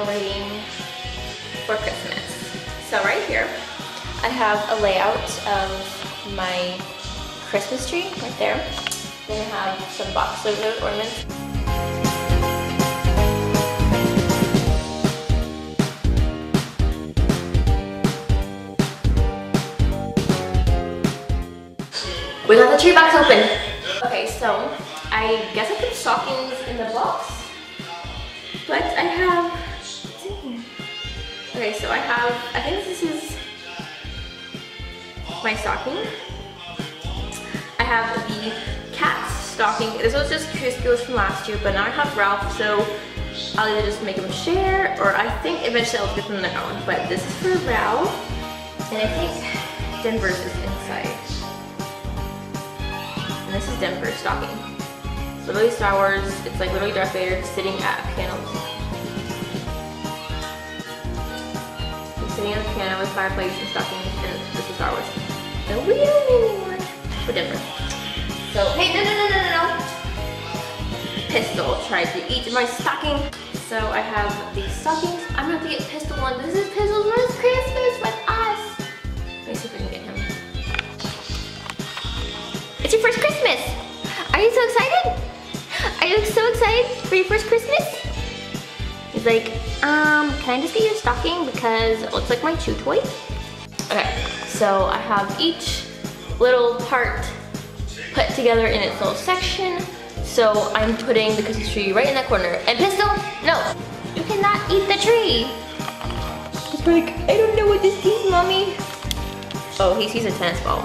decorating for Christmas. So right here, I have a layout of my Christmas tree right there. Then I have some box of ornaments. We got the tree box open. Okay, so I guess I put stockings in the box, but I have, Okay, so I have, I think this is my stocking. I have the cat's stocking. This was just Cusco's from last year, but now I have Ralph, so I'll either just make them share, or I think eventually I'll get them their own. But this is for Ralph, and I think Denver's is inside. And this is Denver's stocking. Literally Star Wars, it's like literally Darth Vader sitting at a. sitting at a piano with fireplace and stockings, and this is Star Wars. We don't anymore. For Denver. So, hey, no, no, no, no, no, no. Pistol tried to eat my stocking. So I have these stockings. I'm gonna get Pistol one. This is Pistol's first Christmas with us. Let me see if I can get him. It's your first Christmas. Are you so excited? Are you so excited for your first Christmas? He's like, um, can I just get your stocking because it looks like my chew toy? Okay, so I have each little part put together in its little section. So I'm putting the Christmas tree right in that corner. And Pistol, no, you cannot eat the tree. He's like, I don't know what this is, mommy. Oh, he sees a tennis ball.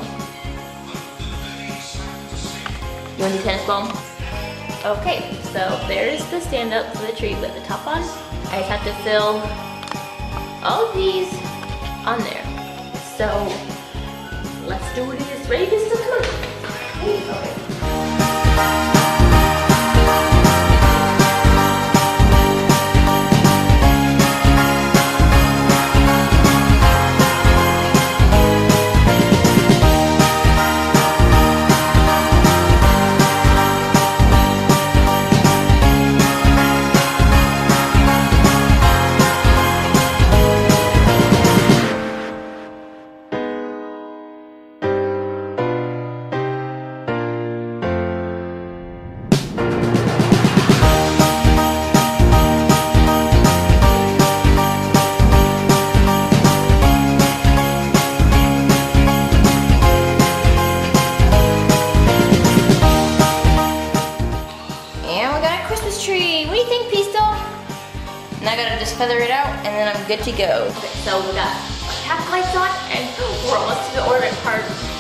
You want the tennis ball? Okay, so there's the stand up for the tree with the top on. I just have to fill all these on there. So let's do. Ready, Pistol? Come on. Now I gotta just feather it out and then I'm good to go. So we got half lights on and we're almost to the ornament part.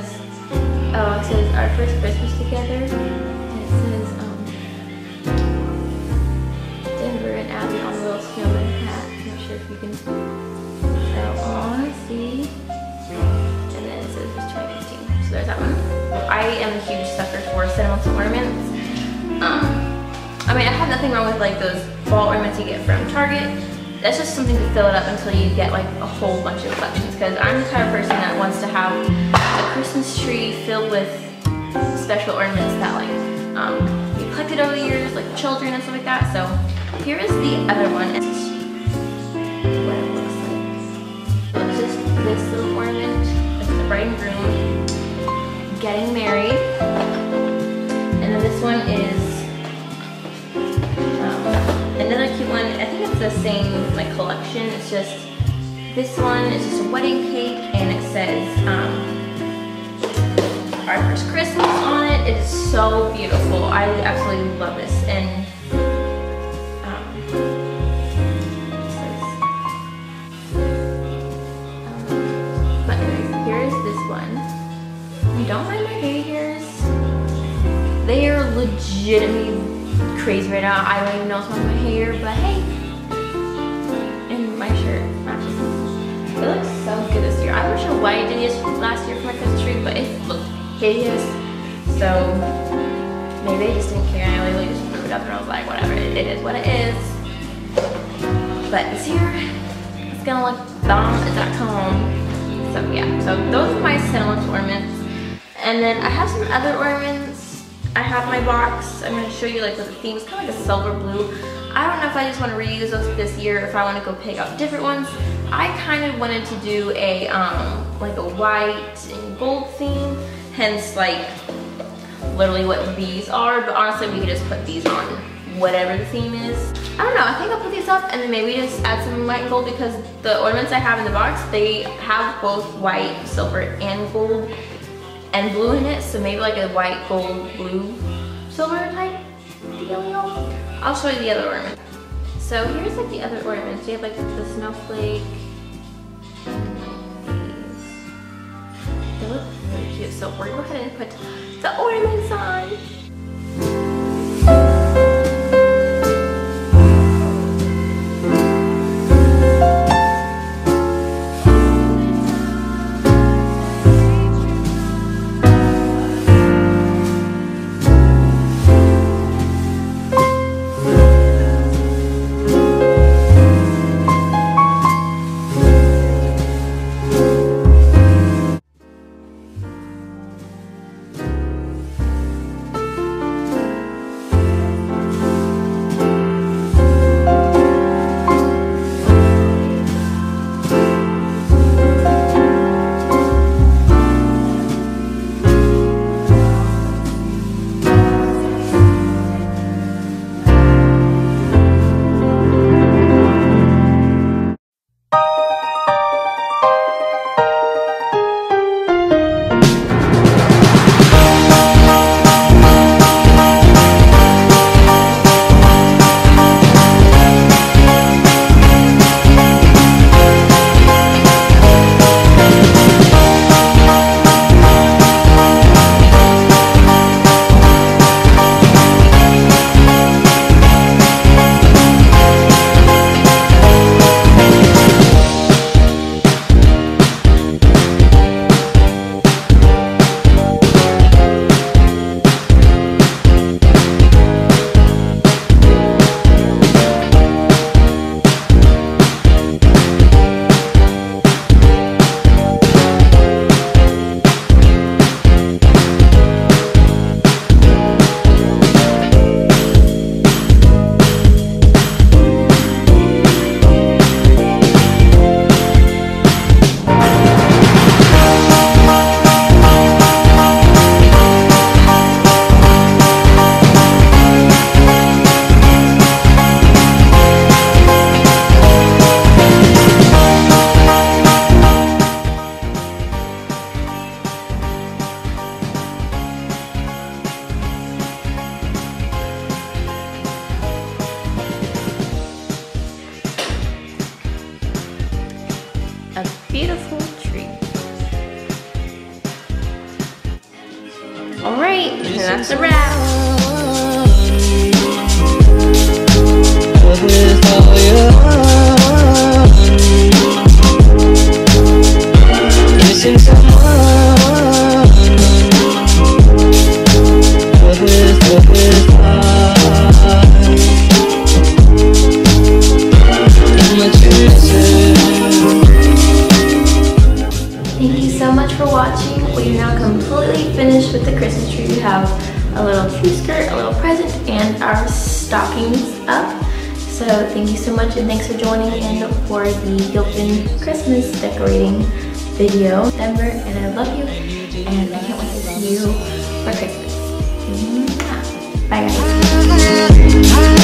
Says, oh, it says our first Christmas together. It says, um, Denver and Abby on the little snowman hat. Not sure if you can tell on, see. And then it says it's 2015. So there's that one. I am a huge sucker for sentimental ornaments. Um, I mean, I have nothing wrong with like those fall ornaments you get from Target. That's just something to fill it up until you get like a whole bunch of collections. Because I'm the type of person that wants to have a Christmas tree filled with special ornaments that like um, you collected over the years, like children and stuff like that. So here is the other one. It's just this little ornament. It's the bride and groom getting married. The same like collection. It's just this one is just a wedding cake and it says um, our first Christmas on it. It is so beautiful. I absolutely love this. And um, but here's this one. I don't mind my baby hairs. They are legitimately crazy right now. I don't even know what's wrong with my hair, but hey. It looks so good this year. I wish I white it last year for my Christmas tree, but it looked hideous. So maybe I just didn't care. I literally just threw it up and I was like, whatever, it, it is what it is. But this year, it's gonna look bomb. It's at home. So yeah, so those are my sentimental ornaments. And then I have some other ornaments. I have my box. I'm gonna show you like what the theme is, kind of like a silver blue. I don't know if I just want to reuse those this year, or if I want to go pick out different ones. I kind of wanted to do a um, like a white and gold theme, hence like literally what these are. But honestly, we could just put these on whatever the theme is. I don't know. I think I'll put these up and then maybe just add some white and gold because the ornaments I have in the box they have both white, silver, and gold and blue in it, so maybe like a white, gold, blue, silver type. I'll show you the other ornament. So here's like the other ornaments. We have like the snowflake. these. They look really cute. So we're gonna go ahead and put the ornaments on. Beautiful tree. All right, and that's a wrap. with all and our stockings up. So thank you so much and thanks for joining in for the Gilpin Christmas decorating video. Denver, and I love you, and I can't wait to see you for Christmas. Mm, Bye guys.